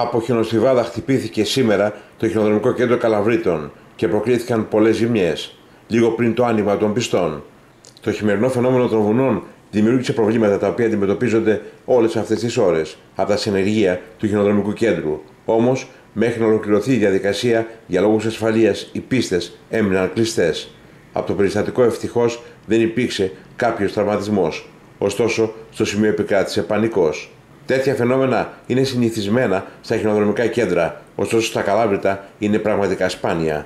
Από χιονοστιβάδα χτυπήθηκε σήμερα το χιονοδρομικό κέντρο Καλαβρίτων και προκλήθηκαν πολλές ζημιές, λίγο πριν το άνοιγμα των πιστών. Το χειμερινό φαινόμενο των βουνών δημιούργησε προβλήματα τα οποία αντιμετωπίζονται όλες αυτές τις ώρες από τα συνεργεία του χιονοδρομικού κέντρου. Όμως, μέχρι να ολοκληρωθεί η διαδικασία, για λόγους ασφαλείας οι πίστες έμειναν κλειστές. Από το περιστατικό ευτυχώς δεν υπήρξε κάποιος τραυματισμός. Ωστόσο, στο σημείο επικράτησε πανικός. Τέτοια φαινόμενα είναι συνηθισμένα στα χιονοδρομικά κέντρα, ωστόσο στα Καλάβρητα είναι πραγματικά σπάνια.